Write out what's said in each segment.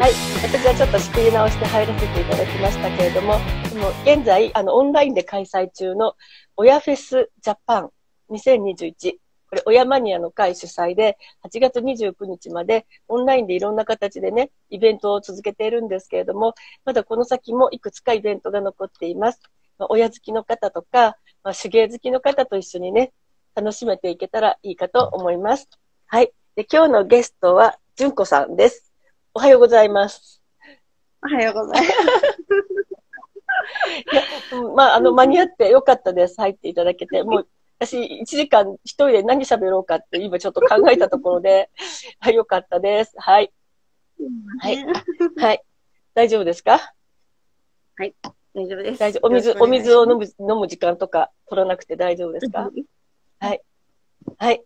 はい、私はちょっと仕切り直して入らせていただきましたけれども、でも現在、あの、オンラインで開催中の、親フェスジャパン2021。これ、親マニアの会主催で、8月29日まで、オンラインでいろんな形でね、イベントを続けているんですけれども、まだこの先もいくつかイベントが残っています。まあ、親好きの方とか、まあ、手芸好きの方と一緒にね、楽しめていけたらいいかと思います。はい。で今日のゲストは、純子さんです。おはようございます。おはようございます。いや、まあ、あの、間に合ってよかったです。入っていただけて。もう、私、1時間一人で何喋ろうかって今ちょっと考えたところで、はい、よかったです。はい。はい。はい。大丈夫ですか？はい。大丈夫です。大丈夫。お水、お水を飲む、飲む時間とか取らなくて大丈夫ですか？はい。はい。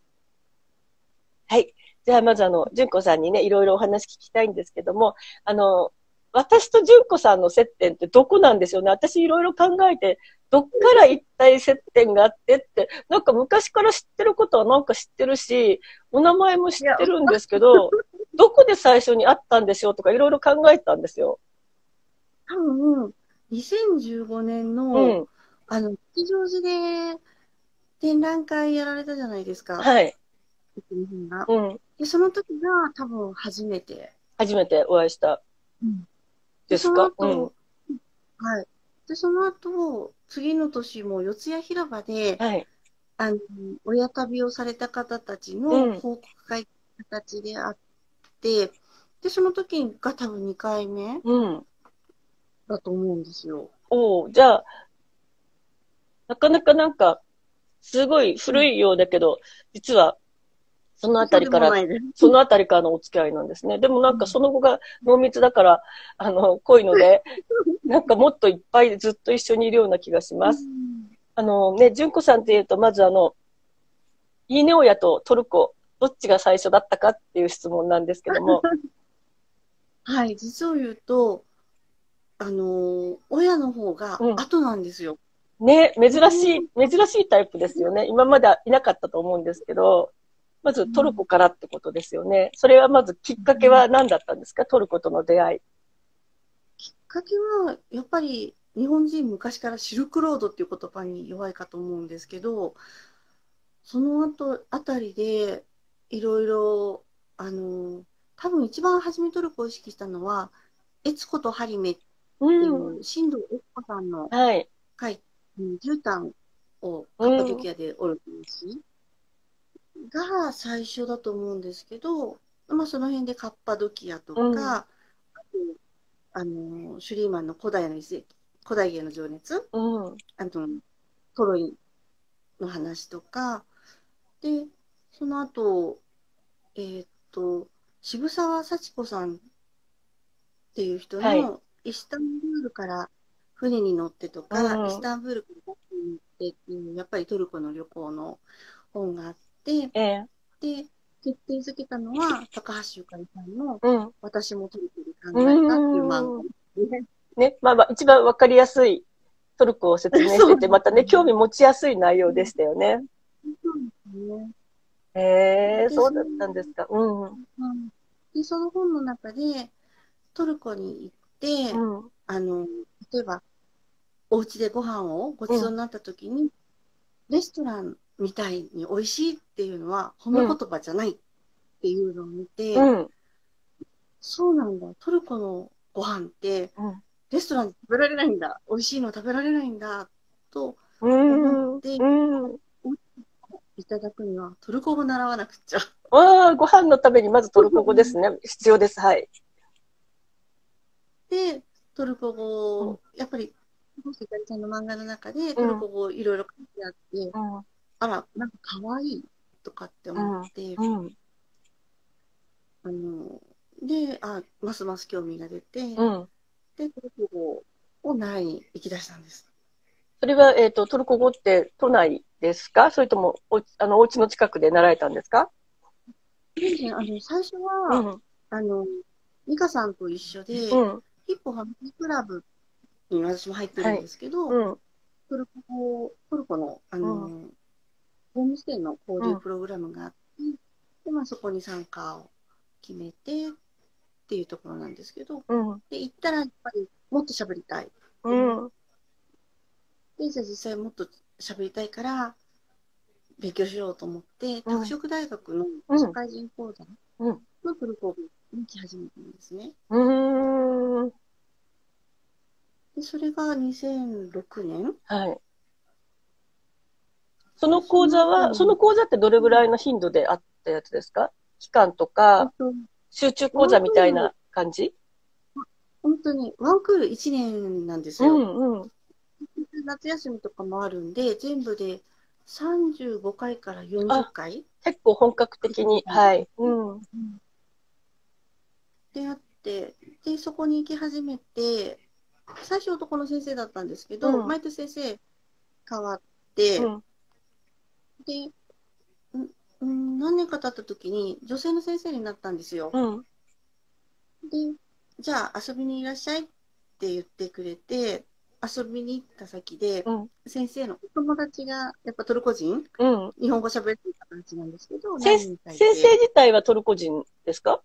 はい。じゃあ、まずあの、純子さんにね、いろいろお話聞きたいんですけども、あの、私と純子さんの接点ってどこなんでしょうね？私いろいろ考えて、どっから一体接点があってって、なんか昔から知ってることはなんか知ってるし、お名前も知ってるんですけど、どこで最初に会ったんでしょうとかいろいろ考えたんですよ。多分、2015年の、うん、あの、吉祥寺で展覧会やられたじゃないですか。はい。うん。で、その時が多分初めて。初めてお会いした。うん。ですか？うん。はい。で、その後、次の年も四谷広場で、はい。あの、親旅をされた方たちの報告会形であって、うん、で、その時が多分2回目うん。だと思うんですよ。おじゃあ、なかなかなんか、すごい古いようだけど、うん、実はそのあたりから、そのあたりからのお付き合いなんですね。でもなんかその後が濃密だから、あの、濃いので、なんかもっといっぱいずっと一緒にいるような気がします。あのね、純子さんって言うと、まずあの、いいね親とトルコ、どっちが最初だったかっていう質問なんですけども。はい、実を言うと、あの親の方が後なんですよ。うん、ね、珍しい、珍しいタイプですよね。今までいなかったと思うんですけど。まずトルコからってことですよね。それはまずきっかけは何だったんですか？トルコとの出会い。きっかけは、やっぱり日本人昔からシルクロードっていう言葉に弱いかと思うんですけど、その後あたりでいろいろ、あの、多分一番初めトルコを意識したのは、悦子とハリメっていう、新藤悦子さんの書いて、はい、絨毯をカッパドキアでおる話。が最初だと思うんですけど、まあ、その辺でカッパドキアとか、うん、ああのシュリーマンの古代の遺跡古代芸の情熱、うん、あのトロイの話とかでその後えー、っと渋沢幸子さんっていう人の、はい、イスタンブールから船に乗ってとか、うん、イスタンブールからバスに乗ってっていうやっぱりトルコの旅行の本があって、ええ、で、決定づけたのは、高橋ゆかりさんの、うん、私もトルコで考えたっていう漫画ね。まあまあ、一番わかりやすいトルコを説明してて、またね、興味持ちやすい内容でしたよね。そうですね。へえー、そうだったんですか。うん。うん、で、その本の中で、トルコに行って、うん、あの、例えば、お家でご飯をごちそうになった時に、うん、レストランみたいに美味しいっていうのは褒め言葉じゃないっていうのを見て、うん、そうなんだ、トルコのご飯って、レストランで食べられないんだ、美味しいの食べられないんだ、と思って、いただくにはトルコ語習わなくちゃ。ああ、ご飯のためにまずトルコ語ですね。必要です。はい。で、トルコ語、やっぱり、ひかりちゃんの漫画の中でトルコ語いろいろ書いてあって、うんあら、なんか可愛いとかって思って、うん、あの、で、あ、ますます興味が出て、うん、で、トルコ語を習いに行き出したんです。それは、えっ、ー、と、トルコ語って都内ですか？それともお、あの、お家の近くで習えたんですか？ね、あの、最初は、うん、あの、美香さんと一緒で、うん、ヒップハムクラブに私も入ってるんですけど、はい。うん、トルコ語、トルコの、あの、ホームステイの交流プログラムがあって、うん、で、まあそこに参加を決めて、っていうところなんですけど、うん。で、行ったらやっぱりもっと喋りたい。うん。で、じゃあ実際もっと喋りたいから、勉強しようと思って、拓殖大学の社会人講座うんのトルコ語に行き始めたんですね。うん。で、それが2006年はい。その講座は、その講座ってどれぐらいの頻度であったやつですか？期間とか、集中講座みたいな感じ？本当に、ワンクール1年なんですうよ。んうん。夏休みとかもあるんで、全部で35回から40回結構本格的に。はい。うん。であって、で、そこに行き始めて、最初男の先生だったんですけど、うん毎年先生変わって、うん。で、んん何年か経った時に女性の先生になったんですよ。うん。で、じゃあ遊びにいらっしゃいって言ってくれて、遊びに行った先で、うん。先生のお友達が、やっぱトルコ人、うん。日本語喋ってる形なんですけど、先生自体はトルコ人ですか？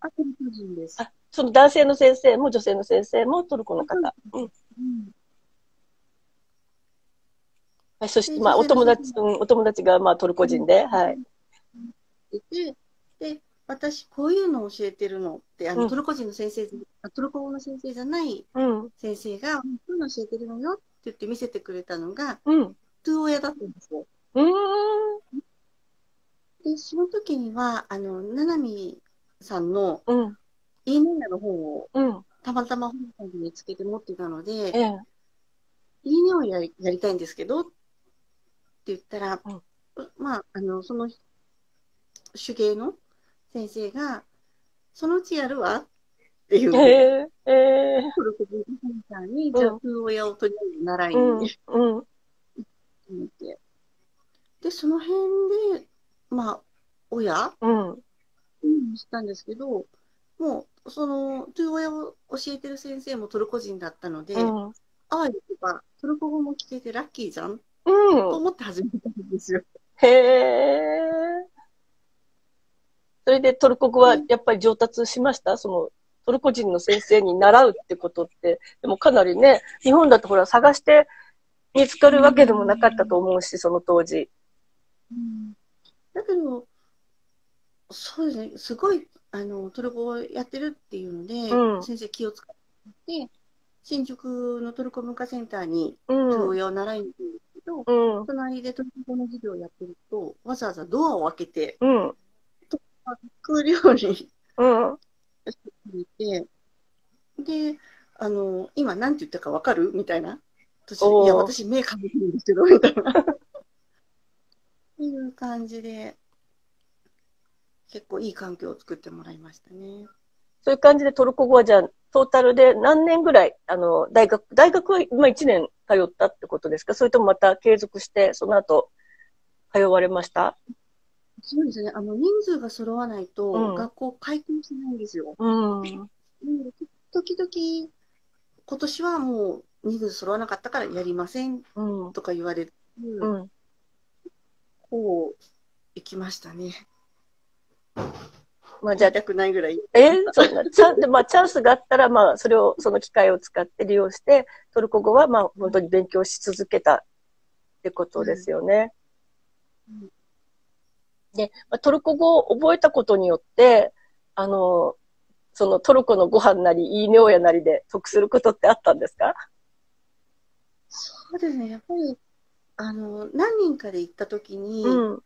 あ、トルコ人です。あ、その男性の先生も女性の先生もトルコの方。うん。うんはい、そして、まあ、お友達、うん、お友達が、まあ、トルコ人で、はい。いて、で、私、こういうのを教えてるのって、あの、うんトルコ人の先生、あトルコ語の先生じゃないうん。先生が、こういうの教えてるのよって言って見せてくれたのが、うん。トゥー親だったんですよ。うーん。で、その時には、あの、ななみさんの、うん。いいねの本を、うん。たまたま本屋に見つけて持ってたので、ええ。いいねをやりやりたいんですけど、って言ったら、うんまあ、あの、その、手芸の先生が、そのうちやるわっていう、ええ。ええ。トルコ人センターに、んじゃあ、風親をとりあえず習いにうん。行うん。って、で、その辺で、まあ、親うん。うんしたんですけど、もう、その、トゥー親を教えてる先生もトルコ人だったので、うん。ああ、言えば、トルコ語も聞けてラッキーじゃんとうん。思って始めたんですよ。へえ。それでトルコ語はやっぱり上達しました？そのトルコ人の先生に習うってことって。でもかなりね、日本だとほら探して見つかるわけでもなかったと思うし、その当時。だけど、そうですね、すごい、あの、トルコをやってるっていうので、うん先生気を使って、新宿のトルコ文化センターに、うん。トルコを習いに行くんですけど、うん。隣でトルコ語の授業をやってると、わざわざドアを開けて、うん。来るようにうん。してくれて、で、あの、今何て言ったかわかる？みたいな。私いや、私目かぶってるんですけど、みたいな。っていう感じで、結構いい環境を作ってもらいましたね。そういう感じでトルコ語はじゃあ、トータルで何年ぐらい、あの、大学、大学は今1年通ったってことですか？それともまた継続して、その後、通われました？そうですね。あの、人数が揃わないと、うん学校開校しないんですよ。うん。うん時々、今年はもう人数揃わなかったからやりませんうん。とか言われる。うん。こう、行きましたね。まあじゃあやり、たくないぐらい。えそんな、チャンで、まあ、チャンスがあったら、まあ、それを、その機会を使って利用して、トルコ語は、まあ、本当に勉強し続けたってことですよね。うんで、まあ、トルコ語を覚えたことによって、あの、そのトルコのご飯なり、いいね親なりで得することってあったんですかそうですね。やっぱり、あの、何人かで行った時に、うん。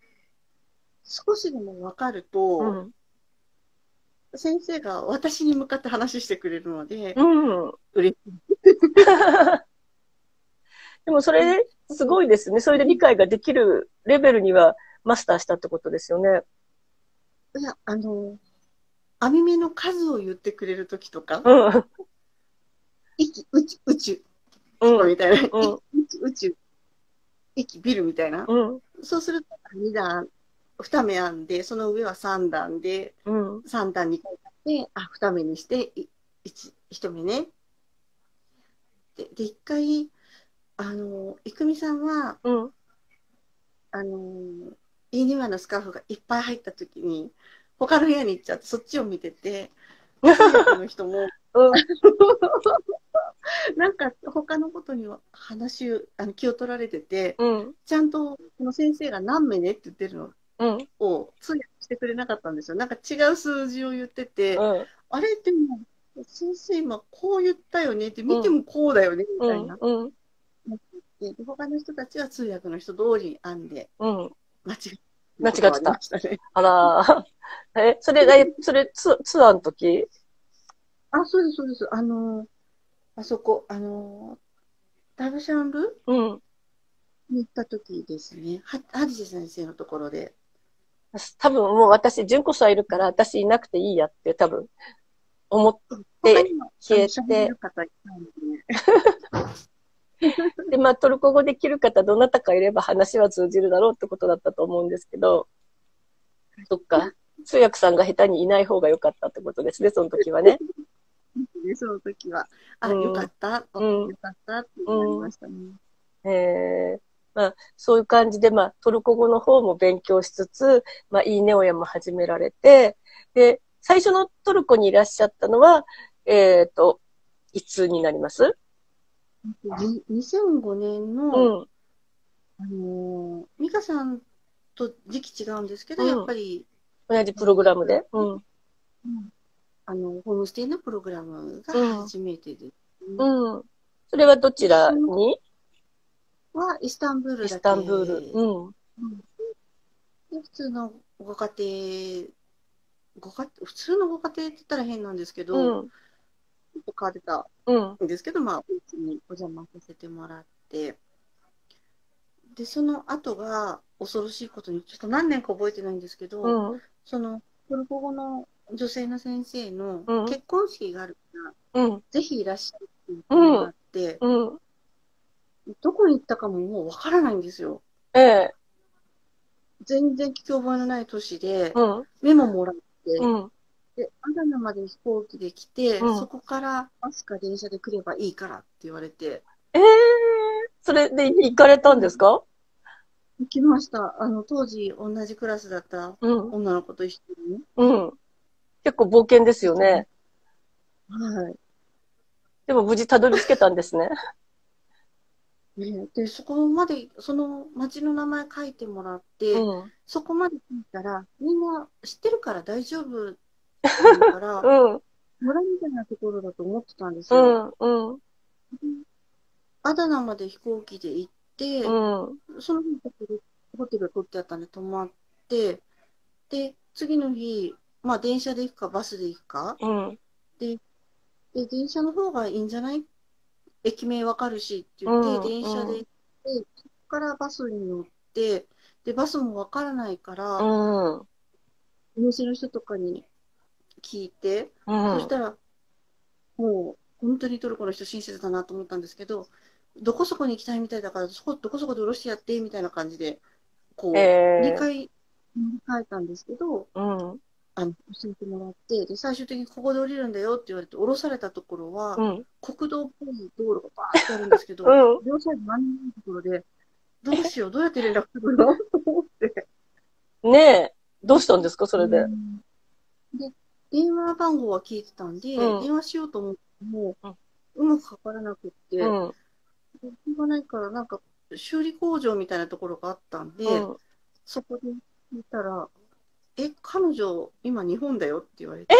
少しでも分かると、うん。先生が私に向かって話してくれるので、うん。嬉しい。でもそれ、すごいですね。それで理解ができるレベルにはマスターしたってことですよね。いや、あの、網目の数を言ってくれる時とか、うん。息、宇宙、宇宙、うん。みたいな、うん宇宙、宇宙、息、ビルみたいな。うん。そうすると、2段、2目編んで、その上は3段で、うん。3段に書いてあって、あ、2目にして、い一一目ね。で、で、一回、あの、いくみさんは、うん。あの、イーニワのスカーフがいっぱい入った時に、他の部屋に行っちゃって、そっちを見てて、の人も、うん。なんか他のことには話を、あの気を取られてて、うん。ちゃんとその先生が何名ねって言ってるのうん。を通訳してくれなかったん。ですよ。なん。か違う数字を言ってて、うん。あれでも、先生今こう言ったよねって、見てもこうだよね、みたいな。うん。で他の人たちは通訳の人通りに編ん。で、間違って間違ってたあね。あら。え、それが、それ、ツツアーの時あ、そうです、そうです。あのー、あそこ、あのー、ダブシャンルうん。に行った時ですね。は、ハディジ先生のところで。多分もう私、純子さんいるから、私いなくていいやって多分、思っ他にも消えてでね。て、まあトルコ語できる方どなたかいれば話は通じるだろうってことだったと思うんですけど、そっか。通訳さんが下手にいない方が良かったってことですね、その時はね。で、その時は、あ、うんよかった、うんよかったってなりましたね。えーまあ、そういう感じで、まあ、トルコ語の方も勉強しつつ、まあ、いいね親も始められて、で、最初のトルコにいらっしゃったのは、えっ、と、いつになります？に2005年うの、ん。あのー、ミカさんと時期違うんですけど、うんやっぱり、同じプログラムで？うん。あの、ホームステイのプログラムが初めてです、ねうん。それはどちらに？は、イスタンブールだけイスタンブール。うん。うんで普通のご家庭、ご家普通のご家庭って言ったら変なんですけど、うん。ちょってたうん。んですけど、まあ、お家にお邪魔させてもらって、で、その後が恐ろしいことに、ちょっと何年か覚えてないんですけど、うん。その、トルコ語の女性の先生のうん結婚式があるから、うん。ぜひいらっしゃいって言ってもらって、うん。どこに行ったかももうわからないんですよ。ええ。全然聞き覚えのない都市で、うん。メモもらって、うん。で、アダナまで飛行機で来て、うんそこからバスか電車で来ればいいからって言われて、ええそれで行かれたんですか？行きました。あの、当時同じクラスだったうん。女の子と一緒にね。うん。結構冒険ですよね。はい。でも無事たどり着けたんですね。ねで、そこまで、その町の名前書いてもらって、うん。そこまで聞いたら、みんな知ってるから大丈夫だから、うん。村みたいなところだと思ってたんですうよ。ん。うん。アダナまで飛行機で行って、うん。その日ホテル、ホテル取ってあったんで泊まって、で、次の日、まあ電車で行くかバスで行くか、うん。で、電車の方がいいんじゃない駅名わかるしって言って、うん電車で行って、そこからバスに乗って、で、バスもわからないから、うん。お店の人とかに聞いて、うんそし。たら、もう、本当にトルコの人親切だなと思ったんですけど、どこそこに行きたいみたいだから、そこ、どこそこで降ろしてやって、みたいな感じで、こう、ええ2回乗り換えたんですけど、うん。あの、教えてもらって、で、最終的にここで降りるんだよって言われて、降ろされたところは、うん。国道っぽい道路がバーってあるんですけど、うん。両サイド何にもないところで、どうしよう、どうやって連絡するの？と思って。ねえ。どうしたんですか？それでう。んで、電話番号は聞いてたんで、うん電話しようと思っても、うまくかからなくって、しうん。ょうがないから、なんか、修理工場みたいなところがあったんで、うん。そこで聞いたら、え、彼女、今日本だよって言われて、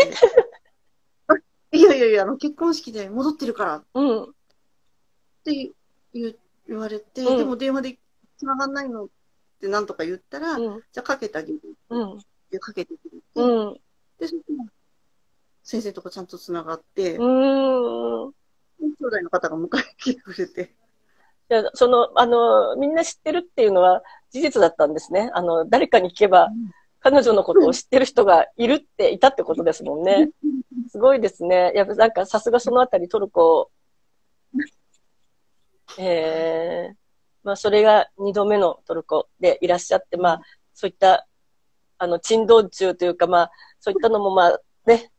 あ いやいやいや、あの、結婚式で戻ってるからっうん。て言う言われて、うんでも電話で繋がんないのってなんとか言ったら、うん。じゃあかけてあげるってうん。言ってかけてくれて、うん。で、そしたら先生とかちゃんと繋がって、うん。兄弟の方が迎えに来てくれて、じゃあその、あの、みんな知ってるっていうのは事実だったんですね。あの、誰かに聞けば、彼女のことを知ってる人がいるって、いたってことですもんね。すごいですね。やっぱなんかさすがそのあたりトルコ、えー、まあそれが二度目のトルコでいらっしゃって、まあそういった、あの、珍道中というか、まあそういったのもまあね、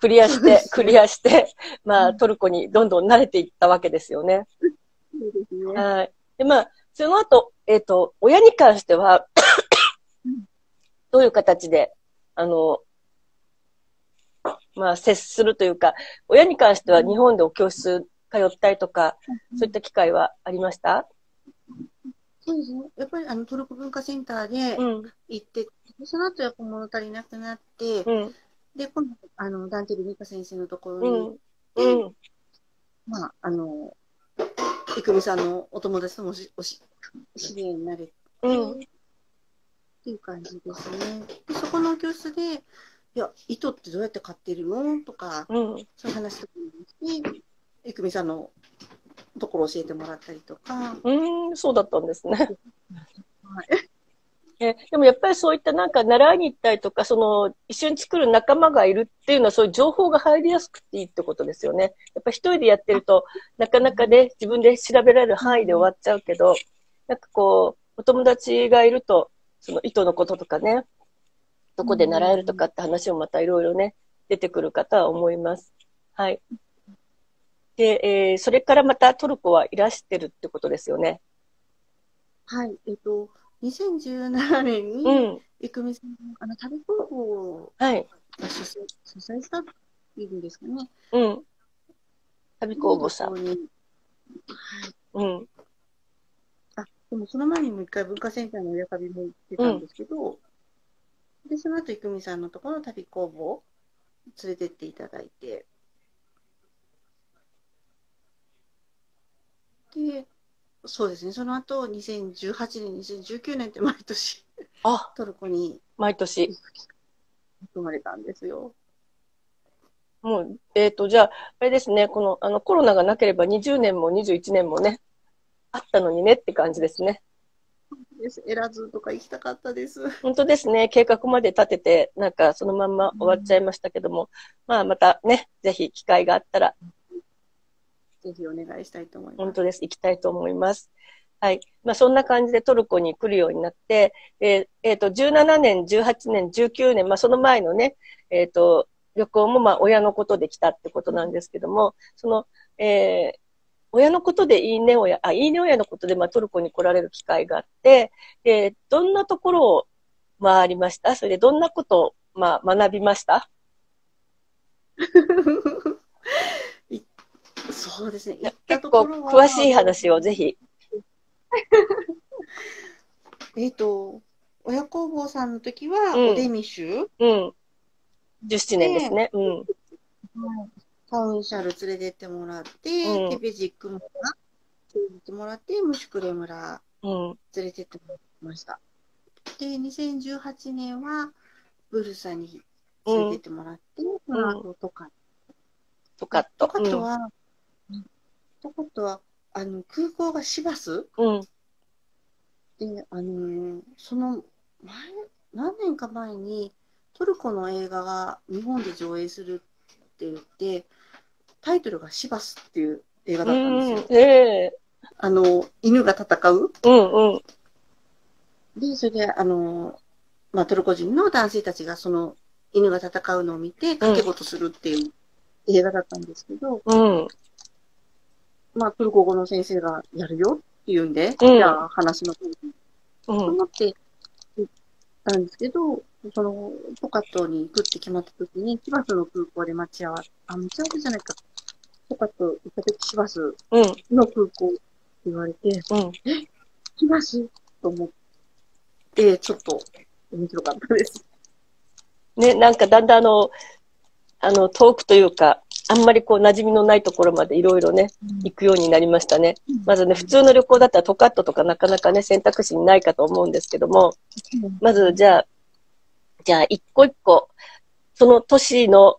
クリアして、クリアして、まあトルコにどんどん慣れていったわけですよね。そうですね。はい。で、まあ、その後、えっ、と、親に関してはうん、どういう形で、あの、まあ、接するというか、親に関しては日本でお教室通ったりとか、そういった機会はありました？そうですね。やっぱりあのトルコ文化センターでうん。行って、その後やっぱ物足りなくなって、うん。で、今度、あの、ダンテル・ミカ先生のところうに、ん。うん。まあ、あの、いくみさんのお友達ともしおし知り合いになれて、うん。っていう感じですね。で、そこの教室で、いや、糸ってどうやって買ってるの？とか、うん。そういう話とかもして、いくみさんのところを教えてもらったりとか、うん、そうだったんですね。はい え、でもやっぱりそういったなんか習いに行ったりとか、その一緒に作る仲間がいるっていうのはそういう情報が入りやすくていいってことですよね。やっぱり一人でやってると、なかなかね、自分で調べられる範囲で終わっちゃうけど、なんかこう、お友達がいると、その糸のこととかね、どこで習えるとかって話もまたいろいろね、出てくるかとは思います。はい。で、えーそれからまたトルコはいらしてるってことですよね。はい、えっと、2017年うに、ん。いくみさんの、あの、旅工房はい。が主催主催したっていうんですかね。うん。旅工房さん。に。はい。うん。あ、でもその前にも一回文化センターの親旅も行ってたんですけど、で、その後、いくみさんのところの旅工房連れてっていただいて、で、そうですね、その後、2018年、2019年って毎年あ、トルコに毎年。生まれたんですよ。もう、えっ、と、じゃあ、あれですね、この、あの、コロナがなければ20年も21年もね、あったのにねって感じですね。です。エラズとか行きたかったです。本当ですね、計画まで立てて、なんかそのまんま終わっちゃいましたけども、まあまたね、ぜひ機会があったら、ぜひお願いしたいと思います。本当です、行きたいと思います。はい。まあそんな感じでトルコに来るようになって、えーえーと、17年、18年、19年、まあその前のね、えっ、と、旅行もまあ親のことで来たってことなんですけども、その、えー親のことでいいね親、あ、いいね親のことでまあトルコに来られる機会があって、で、どんなところを回りました？それでどんなことをまあ学びました？いそうですね。結構詳しい話をぜひ。えっ、と、親工房さんの時は、うんおデミッシュ、うん。17年ですね。うん。カウンシャル連れてってもらって、うんテペジック村連れてってもらって、ムシュクレ村うん。連れてってもらいました。で、2018年は、ブルサに連れてってもらって、その後トカとかと。トカトは、トカトは、あの、空港がシバス？うん。で、あのーその前、何年か前にトルコの映画が日本で上映するって言って、タイトルがシバスっていう映画だったんですよ。うん。ええあの、犬が戦う。うんうん。で、それで、あの、まあ、トルコ人の男性たちがその犬が戦うのを見て、掛け事するっていう映画だったんですけど、うん。まあ、トルコ語の先生がやるよって言うんで、うんじゃあ話の通りうん。と思って行ったんですけど、その、ポカットに行くって決まった時に、シバスの空港で待ち合わせ、あ、待ち合わせじゃないか。ポカット行った時、シバスうん。の空港って言われて、うん。シバスと思って、ちょっと面白かったです。ね、なんかだんだんあの、あの、遠くというか、あんまりこう馴染みのないところまでいろいろね、行くようになりましたね。まずね、普通の旅行だったらトカットとかなかなかね、選択肢にないかと思うんですけども、まずじゃあ、じゃあ一個一個、その都市の、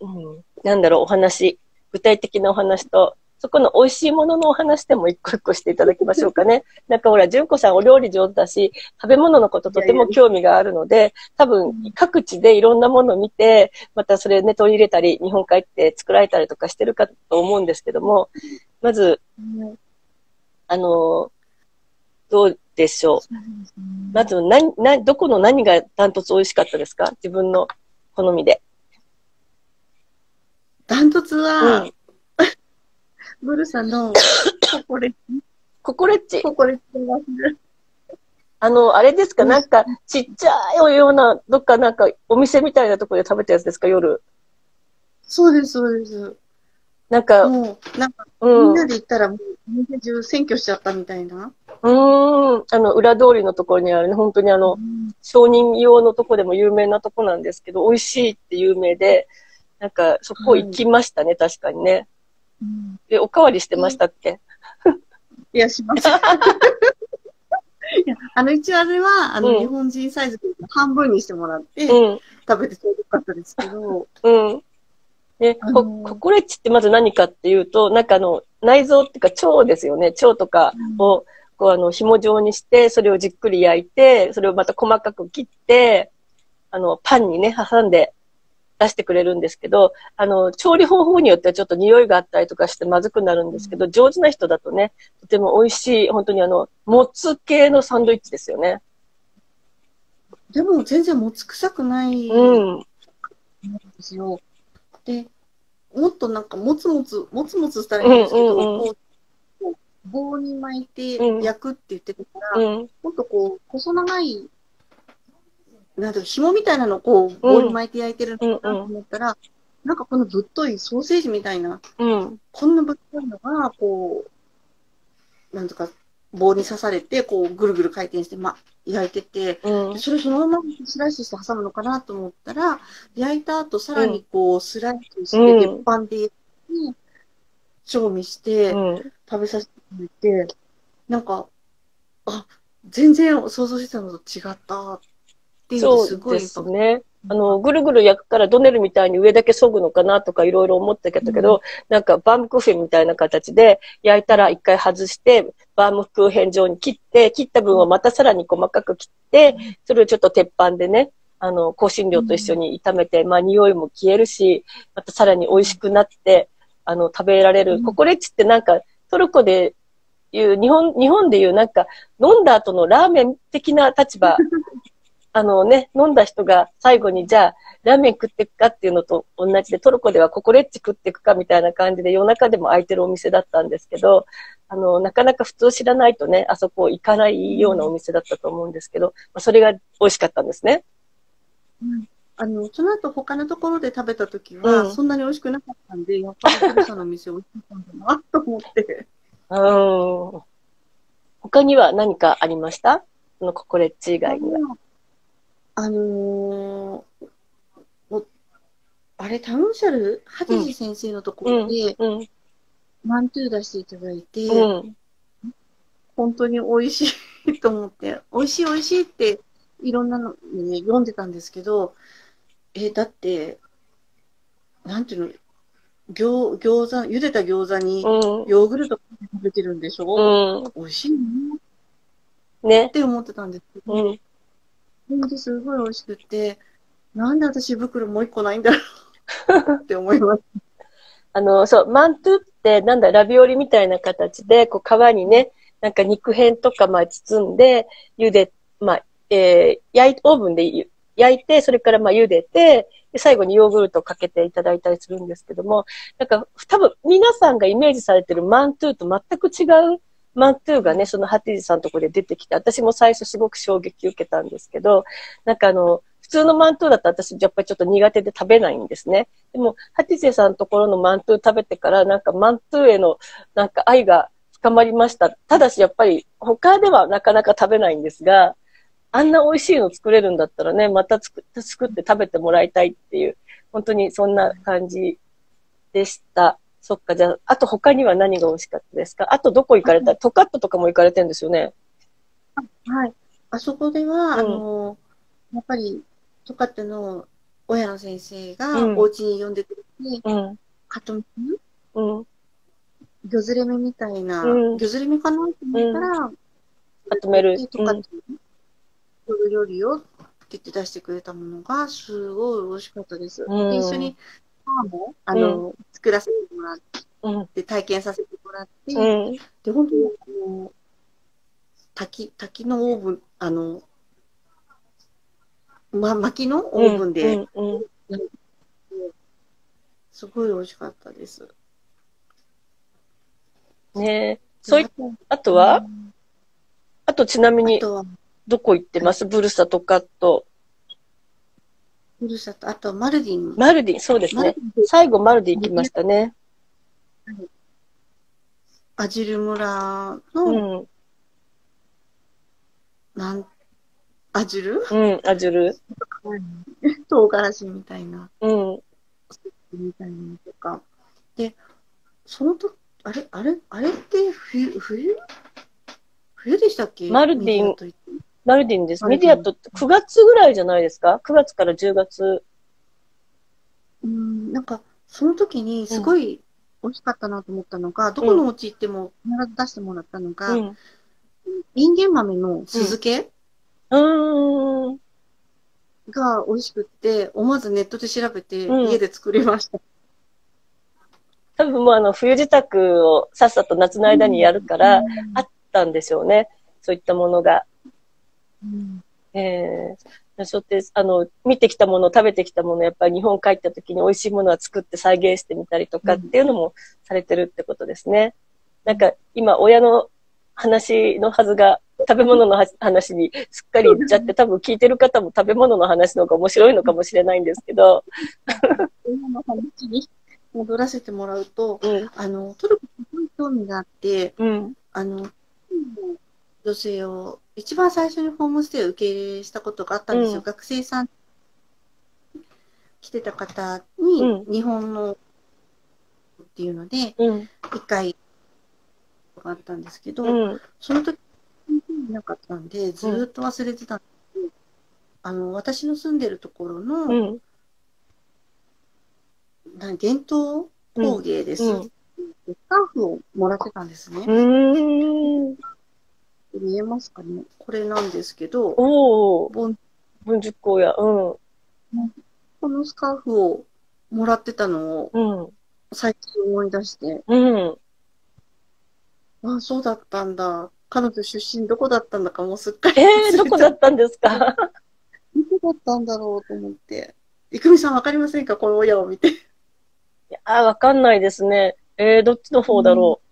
うん、なんだろう、お話、具体的なお話と、そこの美味しいもののお話でも一個一個していただきましょうかね。なんかほら、純子さんお料理上手だし、食べ物のこととても興味があるので、多分各地でいろんなものを見て、またそれね、取り入れたり、日本帰って作られたりとかしてるかと思うんですけども、まず、あの、どうでしょう。まず、何、何、どこの何がダントツ美味しかったですか？自分の好みで。ダントツうは、ん。ブルサのココレ、ココレッチ。ココレってますね。あの、あれですか？なんか、ちっちゃいような、どっかなんか、お店みたいなところで食べたやつですか？夜。そうです、そうです。なんか、もう、なんか、うん。みんなで行ったら、もう、店中占拠しちゃったみたいな。うーん。あの、裏通りのところにあるね、本当にあの、うん承認用のとこでも有名なとこなんですけど、美味しいって有名で、なんか、そこ行きましたね、確かにね。で、おかわりしてましたっけ？いや、します。いや、あの、一応あれは、あの、うん日本人サイズで半分にしてもらって、うん。食べてちょうどよかったですけど、うん。ね、ココレッチってまず何かっていうと、なんかあの、内臓っていうか腸ですよね。腸とかを、こうあの、紐状にして、それをじっくり焼いて、それをまた細かく切って、あの、パンにね、挟んで出してくれるんですけど、あの、調理方法によってはちょっと匂いがあったりとかしてまずくなるんですけど、上手な人だとね、とても美味しい、本当にあの、もつ系のサンドイッチですよね。でも全然もつ臭くないんうん。ですよ。で、もっとなんかもつもつ、もつもつしたらいいんですけど、うんうんうん棒に巻いてうん焼くって言ってたから、うん。もっとこう、細長い、なんか紐みたいなのをこう、棒に巻いて焼いてるのかなと思ったら、なんかこのぶっといソーセージみたいな、うん。こんなぶっといのが、こう、なんとか棒に刺されて、こう、ぐるぐる回転して、ま、焼いてて、うん。それそのままスライスして挟むのかなと思ったら、焼いた後さらにこう、スライスして、うん鉄板で焼いて、調味してうん。食べさせてくれて、なんか、あ、全然想像してたのと違ったっていうのそうすごいですね。あの、ぐるぐる焼くからドネルみたいに上だけ削ぐのかなとかいろいろ思ってたけど、なんかバームクーヘンみたいな形で焼いたら一回外して、バームクーヘン状に切って、切った分をまたさらに細かく切って、それをちょっと鉄板でね、あの、香辛料と一緒に炒めて、まあ匂いも消えるし、またさらに美味しくなって、あの、食べられる。うん。ココレッチってなんかトルコでいう、日本、日本でいうなんか飲んだ後のラーメン的な立場あのね、飲んだ人が最後にじゃあ、ラーメン食っていくかっていうのと同じで、トルコではココレッチ食っていくかみたいな感じで夜中でも空いてるお店だったんですけど、あの、なかなか普通知らないとね、あそこ行かないようなお店だったと思うんですけど、まあ、それが美味しかったんですね。あの、その後他のところで食べた時は、うんそんなに美味しくなかったんで、やっぱり古さんの店美味しかったんだなと思って。うん。他には何かありました？そのココレッチ以外には。あのーおあれ、タウンシャル、ハティジ先生のところで、うん。マントゥー出していただいて、うん。本当に美味しいと思って、美味しい美味しいっていろんなのに、ね、読んでたんですけど、え、だって、なんていうの、餃餃子、茹でた餃子にうん。ヨーグルト食べてるんでしょ、うん。美味しいねねっ。て思ってたんですけど、うん。本当すごい美味しくて、なんで私袋もう一個ないんだろうって思います。あの、そう、マントゥって、なんだ、ラビオリみたいな形で、こう、皮にね、なんか肉片とか、まあ、包んで、茹で、まあ、えー、焼い、オーブンで焼いて、それから、まあ、茹でて、で、最後にヨーグルトをかけていただいたりするんですけども、なんか、多分、皆さんがイメージされてるマントゥと全く違うマントゥーがね、そのハティジさんのところで出てきて、私も最初すごく衝撃受けたんですけど、なんかあの、普通のマントゥーだと私やっぱりちょっと苦手で食べないんですね。でも、ハティジさんのところのマントゥー食べてから、なんかマントゥーへのなんか愛が深まりました。ただしやっぱり他ではなかなか食べないんですが、あんな美味しいの作れるんだったらね、また作って食べてもらいたいっていう、本当にそんな感じでした。そっか、じゃあ、あと他には何が美味しかったですか？あとどこ行かれた？トカットとかも行かれてるんですよね？はい。あそこでは、うんあの、やっぱり、トカっての親の先生がうんお家に呼んでくれて、うん。カトミうん。魚ずれ目みたいな、うん魚ずれ目かな？と思ったら、まとめる。トカっての魚料理をって言って出してくれたものが、すごい美味しかったです。うんで一緒にも、あの、作らせてもらっうん。て、体験させてもらって、うん。で、本当に、あの、滝、滝のオーブン、あの、ま、薪のオーブンで、うん。うん。すごい美味しかったです。ねえ。そういあとは？あとちなみに、どこ行ってます？ブルサとカット。ふるさと、あとマルディン。マルディン、そうですね。最後マルディン来ましたね。アジル村うの、ん。なん、アジル？うん、アジュル。唐辛子みたいな、うん。みたいなのとか。で、そのと、あれ、あれ、あれって冬、冬？冬でしたっけ？マルディンマルディンです。メディアとって9月ぐらいじゃないですか ?9 月から10月。うん、なんか、その時にすごい美味しかったなと思ったのが、どこのお家行っても必ず出してもらったのが、うん。インゲン豆の酢漬けうーん。が美味しくって、思わずネットで調べてうん家で作りました。多分もうあの、冬支度をさっさと夏の間にやるから、あったんでしょうね。そういったものが。うん。ええそうやって、あの、見てきたもの、食べてきたもの、やっぱり日本帰った時に美味しいものは作って再現してみたりとかっていうのもされてるってことですね。なんか、今、親の話のはずが、食べ物のは話にすっかり言っちゃって、多分聞いてる方も食べ物の話の方が面白いのかもしれないんですけど、今の話に戻らせてもらうと、うん、あの、トルコにすごい興味があって、うん、あの、女性を一番最初にホームステイを受け入れしたことがあったんですよ。うん。学生さん来てた方に、うん。日本のっていうので、うん、一回があったんですけど、うん、その時、いなかったんで、ずーっと忘れてたんですけど、あの、私の住んでるところの、うん、な伝統工芸です。うん。スカーフをもらってたんですね。うん、見えますかね？これなんですけど、おー、ボン文塾校や、うん、このスカーフをもらってたのをうん、最近思い出して、うん。ああ、そうだったんだ。彼女出身どこだったんだかもうすっかり。えー、どこだったんですか？どこだったんだろうと思って。いくみさんわかりませんか？この親を見て。いやー、わかんないですね。えー、どっちの方だろう？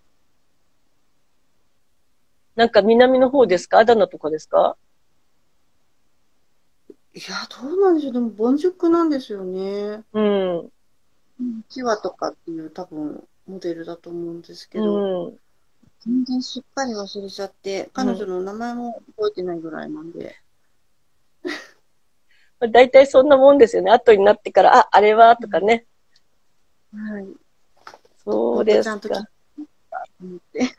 なんか南の方ですか？アダナとかですか？いや、どうなんでしょう。でも、ボンジュックなんですよね。うん。チワとかっていう多分、モデルだと思うんですけど、うん。全然すっかり忘れちゃって、彼女の名前も覚えてないぐらいなんで。だいたいそんなもんですよね。後になってから、あ、あれはとかね。はい。そうですちゃんと思って。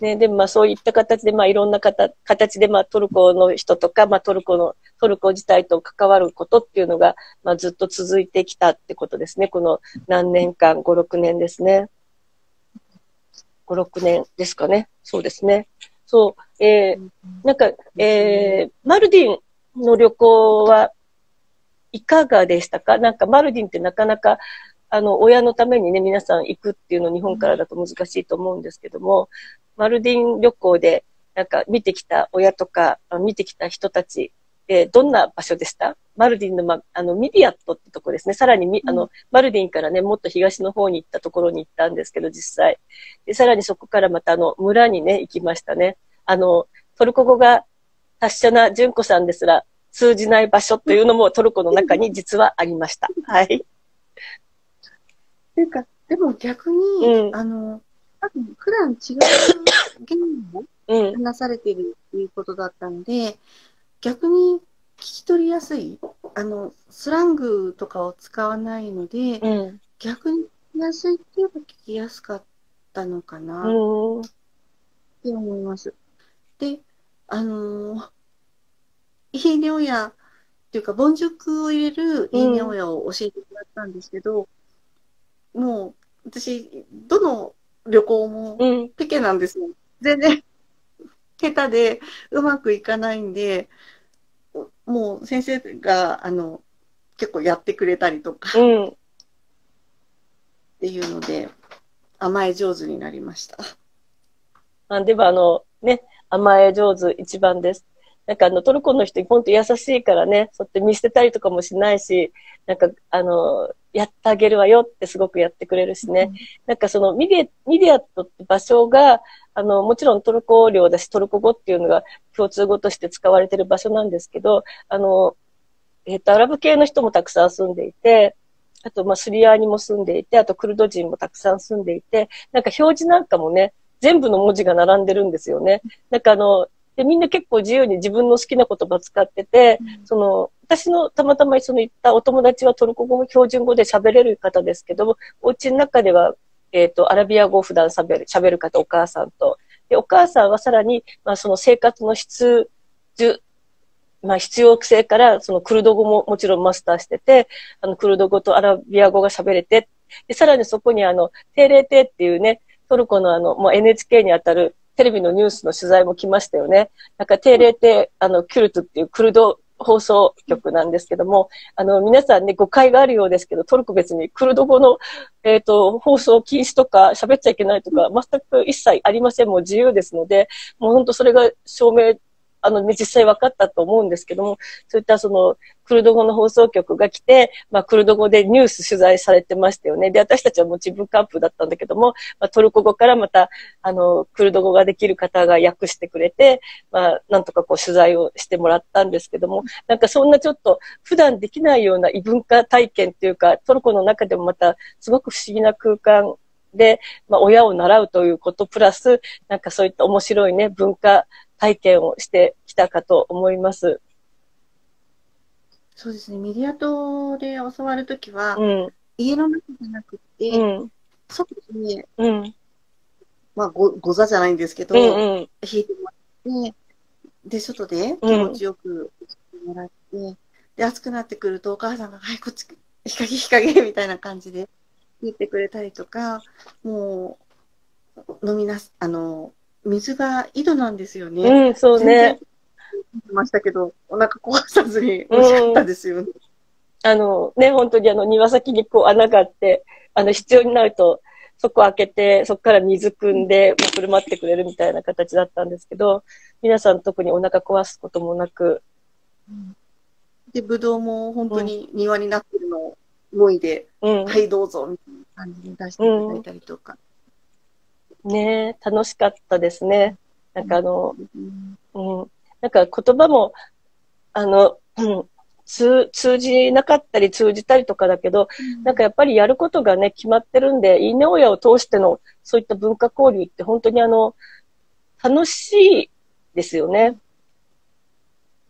ね、でもまあそういった形で、まあいろんな形で、まあトルコの人とか、まあトルコの、トルコ自体と関わることっていうのが、まあずっと続いてきたってことですね。この何年間、5、6年ですね。5、6年ですかね。そうですね。そう、えー、なんか、えー、マルディンの旅行はいかがでしたか？なんかマルディンってなかなか、あの、親のためにね、皆さん行くっていうの日本からだと難しいと思うんですけども、マルディン旅行で、なんか見てきたオヤとか、あ見てきた人たち、えーどんな場所でした？マルディンの、ま、あの、ミディアットってとこですね。さらにみ、あの、マルディンからね、もっと東の方に行ったところに行ったんですけど、実際。で、さらにそこからまたあの、村にね、行きましたね。あの、トルコ語が達者な純子さんですら通じない場所というのもトルコの中に実はありました。はい。っていうか、でも逆に、うんあの、多分普段違う言語をうん。話されているっていうことだったので、逆に聞き取りやすい、あの、スラングとかを使わないので、うん。逆に聞きやすいって言えば聞きやすかったのかなっうん。て思います。で、あのー、いいね親っていうか、ボンジュックを入れるいいね親を教えてもらったんですけど、もう、私、どの旅行もうん。ペケなんですよ。全然、下手でうまくいかないんで、もう先生が、あの、結構やってくれたりとかっうん。ていうので、甘え上手になりました。あでもあの、ね、甘え上手一番です。なんかあの、トルコの人、本当優しいからね、そうやって見捨てたりとかもしないし、なんか、あの、やってあげるわよってすごくやってくれるしね。なんかそのミディミディヤットって場所が、あの、もちろんトルコ領だし、トルコ語っていうのが共通語として使われてる場所なんですけど、あの、えっ、と、アラブ系の人もたくさん住んでいて、あと、まあ、スリヤーニも住んでいて、あと、クルド人もたくさん住んでいて、なんか表示なんかもね、全部の文字が並んでるんですよね。なんかあの、で、みんな結構自由に自分の好きな言葉使ってて、うん、その、私のたまたまその行ったお友達はトルコ語も標準語で喋れる方ですけども、お家の中では、えっ、ー、と、アラビア語を普段喋る、喋る方、お母さんと。で、お母さんはさらに、まあその生活の必需、まあ必要性から、そのクルド語ももちろんマスターしてて、あの、クルド語とアラビア語が喋れて、で、さらにそこにあの、定例帝っていうね、トルコのあの、もう NHK にあたるテレビのニュースの取材も来ましたよね。なんか定例ってあの、キュルトっていうクルド放送局なんですけども、あの、皆さんね、誤解があるようですけど、トルコ別にクルド語の、えっ、ー、と、放送禁止とか、喋っちゃいけないとか、全く一切ありません。もう自由ですので、もう本当それが証明あの、ね、実際分かったと思うんですけども、そういったその、クルド語の放送局が来て、まあ、クルド語でニュース取材されてましたよね。で、私たちはもう自分カンプだったんだけども、まあ、トルコ語からまた、あの、クルド語ができる方が訳してくれて、まあ、なんとかこう取材をしてもらったんですけども、なんかそんなちょっと普段できないような異文化体験っていうか、トルコの中でもまたすごく不思議な空間で、まあ、親を習うということプラス、なんかそういった面白いね、文化体験をしてきたかと思います。そうですね、メディア島で教わるときは、うん、家の中じゃなくて、うん、外で、うん、まあご、ご座じゃないんですけど、うんうん、弾いてもらって、で、外で気持ちよくもらって、で、暑くなってくるとお母さんが、はい、こっち、日陰日陰みたいな感じで言ってくれたりとか、もう、飲みなす、あの、水が井戸なんですよね。うん、そうね。ましたけど、お腹壊さずに美味しかったですよね。うん、あの、ね、本当にあの、庭先にこう穴があって、あの、必要になると、そこ開けて、そこから水汲んで、まあ、振る舞ってくれるみたいな形だったんですけど、皆さん特にお腹壊すこともなく。うん、で、ぶどうも本当に庭になってるのを思いで、うん、はい、どうぞ、みたいな感じに出していただいたりとか。ね楽しかったですね。なんかあの、うん、なんか言葉も、あの、うん、通、通じなかったり通じたりとかだけど、うん、なんかやっぱりやることがね、決まってるんで、いいね親を通してのそういった文化交流って本当にあの、楽しいですよね。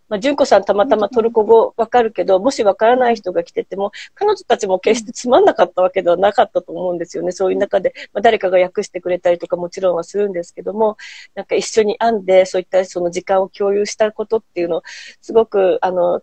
まあ、純子さんたまたまトルコ語わかるけど、もしわからない人が来てても、彼女たちも決してつまんなかったわけではなかったと思うんですよね。そういう中で、まあ、誰かが訳してくれたりとかもちろんはするんですけども、なんか一緒に編んで、そういったその時間を共有したことっていうの、すごく、あの、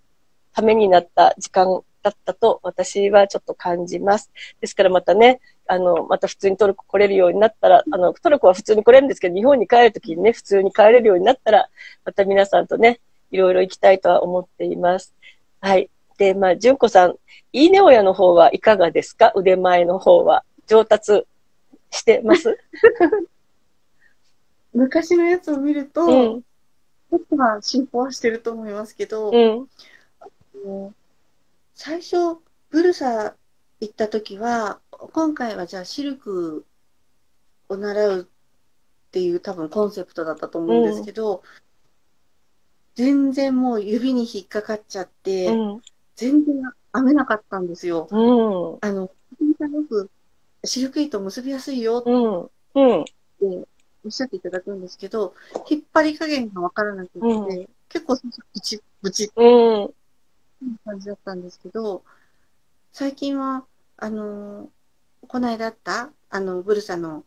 ためになった時間だったと私はちょっと感じます。ですからまたね、あの、また普通にトルコ来れるようになったら、あの、トルコは普通に来れるんですけど、日本に帰るときにね、普通に帰れるようになったら、また皆さんとね、いろいろ行きたいとは思っています。はい。で、まあ、純子さん、いいね親の方はいかがですか？腕前の方は。上達してます？昔のやつを見ると、うん、ちょっとは進歩はしてると思いますけど、うん、最初、ブルサ行った時は、今回はじゃあシルクを習うっていう多分コンセプトだったと思うんですけど、全然もう指に引っかかっちゃって、うん、全然編めなかったんですよ。うん、あの、よくシルク糸結びやすいよって、おっしゃっていただくんですけど、引っ張り加減がわからなくて、うん、結構ブチブチって感じだったんですけど、最近は、あのこの間あった、あの、ブルサの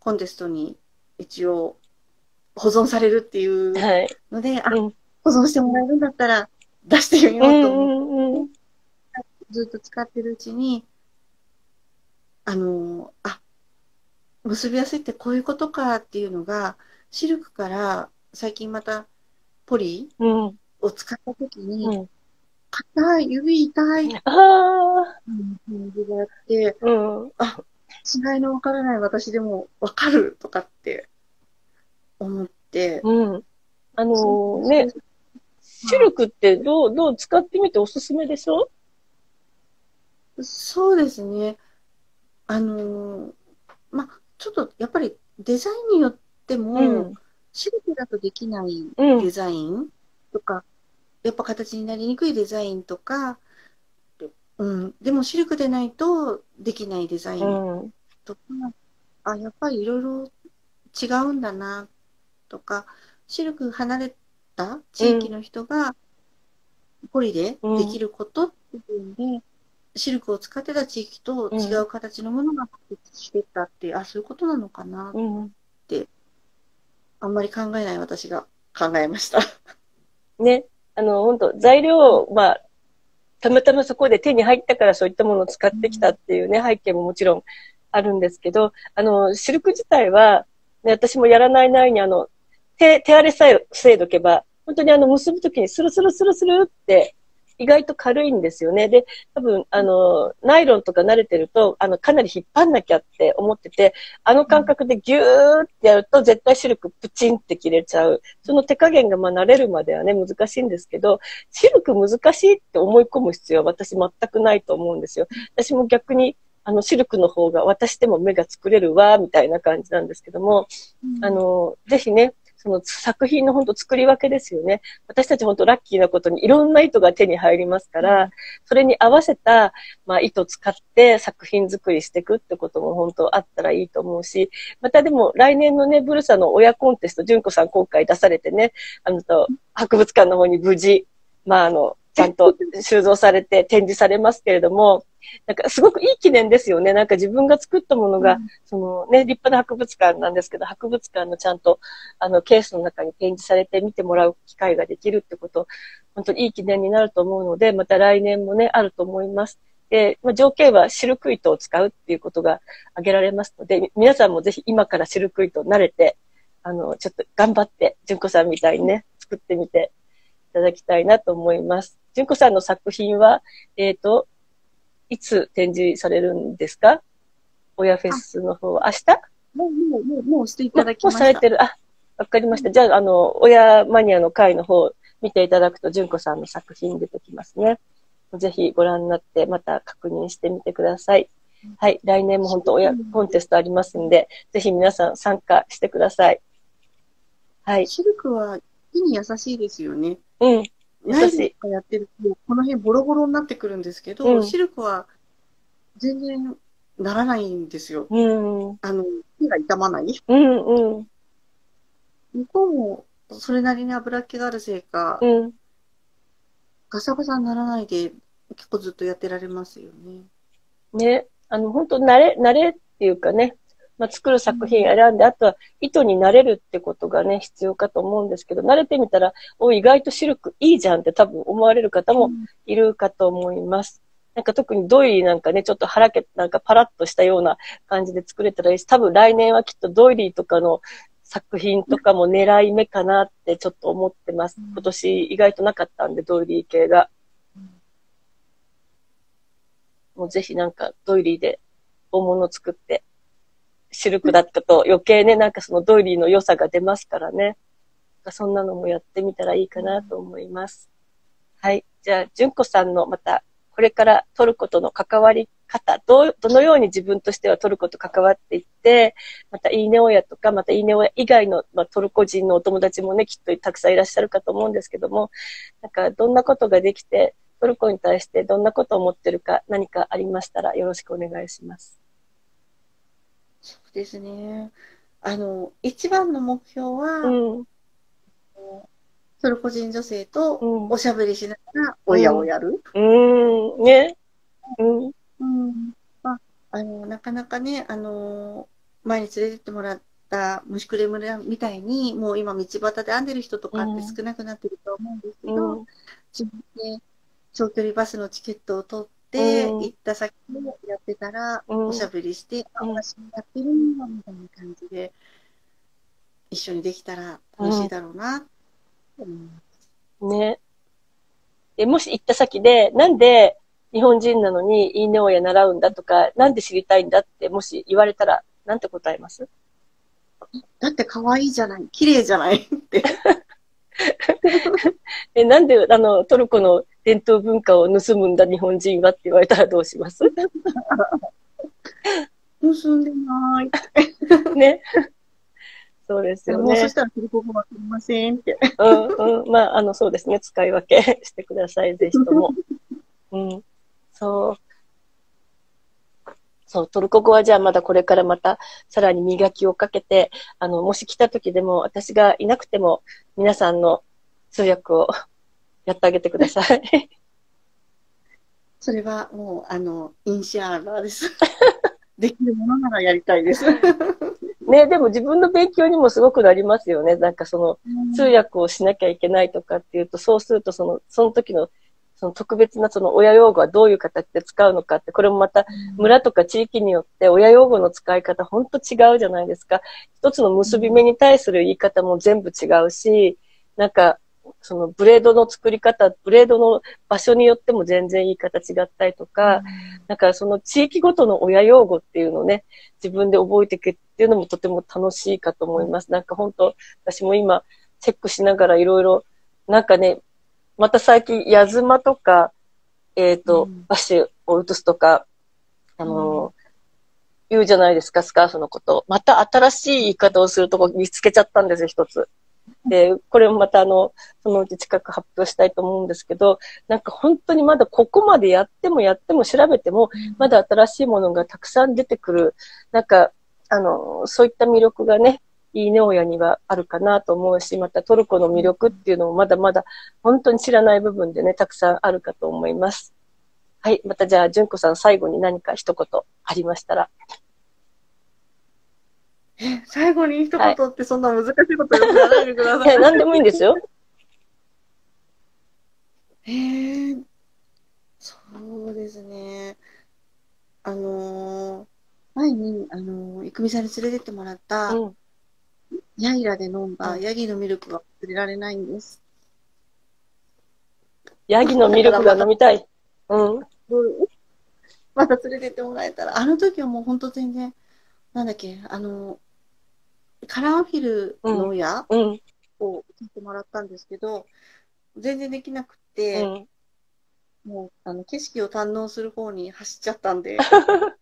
コンテストに一応保存されるっていうので、はい、あ、うん、保存してもらえるんだったら出してみようと思って、ずっと使ってるうちに、あの、あ、結びやすいってこういうことかっていうのが、シルクから最近またポリを使ったときに、うん。硬い、指痛い、ああ、感じがあって、うん、あ、違いのわからない私でもわかるとかって思って。うん。あのー、ね、シルクってどう、どう使ってみておすすめでしょ？そうですね。あのー、まちょっとやっぱりデザインによっても、うん、シルクだとできないデザインとかやっぱ形になりにくいデザインとか、うん、でもシルクでないとできないデザインうん。とか、あ、やっぱりいろいろ違うんだなとか、シルク離れた地域の人がポリでできることっていうので、シルクを使ってた地域と違う形のものが発達してったって、あ、そういうことなのかな。うん。あんまり考えない私が考えました。ね。あの、本当材料、まあ、たまたまそこで手に入ったからそういったものを使ってきたっていうね、背景ももちろんあるんですけど、あの、シルク自体は、ね、私もやらないないに、あの、手、手荒れさえ防いどけば、本当にあの、結ぶときにスルスルスルスルって、意外と軽いんですよね。で、多分、あの、ナイロンとか慣れてると、あの、かなり引っ張んなきゃって思ってて、あの感覚でギューってやると絶対シルクプチンって切れちゃう。その手加減がまあ慣れるまではね、難しいんですけど、シルク難しいって思い込む必要は私全くないと思うんですよ。私も逆に、あの、シルクの方が私でも目が作れるわ、みたいな感じなんですけども、あの、ぜひね、その作品の本当作り分けですよね。私たち本当ラッキーなことにいろんな糸が手に入りますから、それに合わせた、まあ、糸使って作品作りしていくってことも本当あったらいいと思うし、またでも来年のね、ブルサの親コンテスト、純子さん今回出されてね、あのと、博物館の方に無事、まああの、ちゃんと収蔵されて展示されますけれども、なんかすごくいい記念ですよね。なんか自分が作ったものが、うんそのね、立派な博物館なんですけど、博物館のちゃんと、あの、ケースの中に展示されて見てもらう機会ができるってこと、本当にいい記念になると思うので、また来年もね、あると思います。で、まあ、条件はシルク糸を使うっていうことが挙げられますので、み皆さんもぜひ今からシルク糸慣れて、あの、ちょっと頑張って、純子さんみたいにね、作ってみていただきたいなと思います。純子さんの作品は、えっ、と、いつ展示されるんですか？親フェスの方は。明日？もう、もう、もう、もうしていただきもうました。されてる。あ、わかりました。じゃあ、あの、親マニアの会の方、見ていただくと、純子さんの作品出てきますね。ぜひご覧になって、また確認してみてください。はい。来年も本当親コンテストありますんで、ぜひ皆さん参加してください。はい。シルクは手に優しいですよね。うん。ナイ優しいルとかやってると、この辺ボロボロになってくるんですけど、うんシルクは全然ならないんですよ。うん。うん。あの、手が痛まない。うん。うん。向こうもそれなりに油っ気があるせいか、うん。ガサガサにならないで結構ずっとやってられますよね。ね。あの、本当慣れ、慣れっていうかね、まあ、作る作品選んで、あとは糸に慣れるってことがね、必要かと思うんですけど、慣れてみたら、お、意外とシルクいいじゃんって多分思われる方もいるかと思います。なんか特にドイリーなんかね、ちょっと腹け、なんかパラッとしたような感じで作れたらいいし、多分来年はきっとドイリーとかの作品とかも狙い目かなってちょっと思ってます。うん今年意外となかったんで、ドイリー系が。もうぜひなんかドイリーで大物作って、シルクだったと余計ね、なんかそのドイリーの良さが出ますからね。そんなのもやってみたらいいかなと思います。はい。じゃあ、純子さんのまた、これからトルコとの関わり方、どう、どのように自分としてはトルコと関わっていって、またいいね親とか、またいいね親以外の、まあ、トルコ人のお友達もね、きっとたくさんいらっしゃるかと思うんですけども、なんかどんなことができて、トルコに対してどんなことを思ってるか何かありましたらよろしくお願いします。そうですね。あの、一番の目標は、うん。トルコ人女性とうんおしゃべりしながら親をやる。うーん。ね。うん。うん。まあ、あの、なかなかね、あの、前に連れてってもらった虫くれ村みたいに、もう今道端で編んでる人とかって少なくなってると思うんですけど、うん。自分で長距離バスのチケットを取って、うん行った先でやってたら、うんおしゃべりして、あ、うん。私もやってるんだ、みたいな感じで、一緒にできたら楽しいだろうな、うん。ね。で、もし行った先で、なんで日本人なのにいいね親習うんだとか、なんで知りたいんだってもし言われたら、なんて答えます？だって可愛いじゃない、綺麗じゃないって。え、なんであの、トルコの伝統文化を盗むんだ日本人はって言われたらどうします？盗んでない。ね。そうですよね。もうそしたらトルコ語わかりませんって。うんうん。まあ、あの、そうですね。使い分けしてください、ぜひとも。うん。そう。そう、トルコ語はじゃあまだこれからまたさらに磨きをかけて、あの、もし来た時でも私がいなくても皆さんの通訳をやってあげてください。それはもう、あの、インシャーラーです。できるものならやりたいです。ね、でも自分の勉強にもすごくなりますよね。なんかその通訳をしなきゃいけないとかっていうと、そうするとその、その時のその特別なその親用語はどういう形で使うのかって、これもまた村とか地域によって親用語の使い方ほんと違うじゃないですか。一つの結び目に対する言い方も全部違うし、なんか、そのブレードの作り方、ブレードの場所によっても全然言い方違ったりとか、なんかその地域ごとの親用語っていうのをね、自分で覚えていくっていうのもとても楽しいかと思います。なんか本当、私も今チェックしながらいろいろ、なんかね、また最近、矢妻とか、えっ、と、うんバッシュを移すとか、あの、言うじゃないですか、スカーフのこと。また新しい言い方をするとこ見つけちゃったんですよ、一つ。で、これもまたあの、そのうち近く発表したいと思うんですけど、なんか本当にまだここまでやってもやっても調べても、まだ新しいものがたくさん出てくる、なんか、あの、そういった魅力がね、いいね親にはあるかなと思うし、またトルコの魅力っていうのもまだまだ本当に知らない部分でね、たくさんあるかと思います。はい。またじゃあ、純子さん最後に何か一言ありましたら。最後に一言ってそんな難しいこと言わないでください。え、何でもいいんですよ。へえ、そうですね。あのー前に、あのー、いくみさんに連れてってもらった、うん。ヤギラで飲んだうんヤギのミルクが忘れられないんです。ヤギのミルクが飲みたい。うん。また連れてってもらえたら、あの時はもう本当全然、なんだっけ、あの、カラーフィルの親うん。を聞いてもらったんですけど、全然できなくうて、ん。もうあの景色を堪能する方に走っちゃったんで、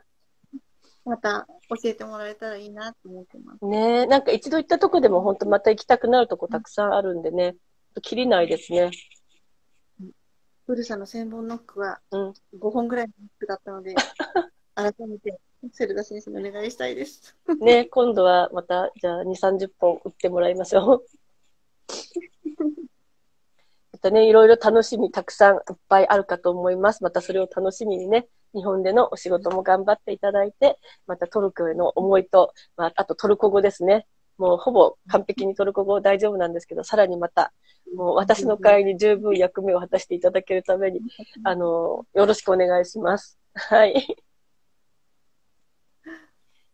また教えてもらえたらいいなと思ってます。ねえ、なんか一度行ったとこでも本当また行きたくなるとこたくさんあるんでね、切りないですね。ブルサの千本ノックはうん5本ぐらいのノックだったので、改めてセルダ先生にお願いしたいです。ね今度はまた、じゃあ2、30本売ってもらいましょう。またね、いろいろ楽しみたくさんいっぱいあるかと思います。またそれを楽しみにね、日本でのお仕事も頑張っていただいて、またトルコへの思いと、まあ、あとトルコ語ですね。もうほぼ完璧にトルコ語大丈夫なんですけど、さらにまた、もう私の会に十分役目を果たしていただけるために、あの、よろしくお願いします。はい。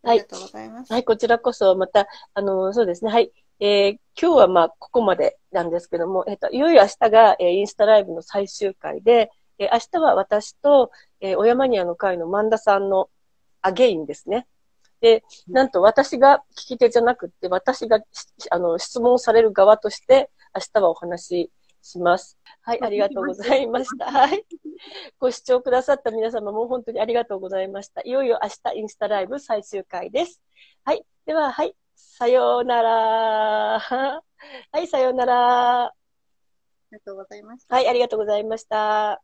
ありがとうございます。はい、こちらこそ、また、あの、そうですね。はい。えー今日はまあ、ここまでなんですけども、えっ、と、いよいよ明日が、えーインスタライブの最終回で、えー明日は私と、えー、おやマニアの会の万田さんのアゲインですね。で、なんと私が聞き手じゃなくって、私が、しあの、質問される側として、明日はお話しします。はい、ありがとうございました。はい。ご視聴くださった皆様も本当にありがとうございました。いよいよ明日インスタライブ最終回です。はい。では、はい。さようなら。はい、さようなら。ありがとうございました。はい、ありがとうございました。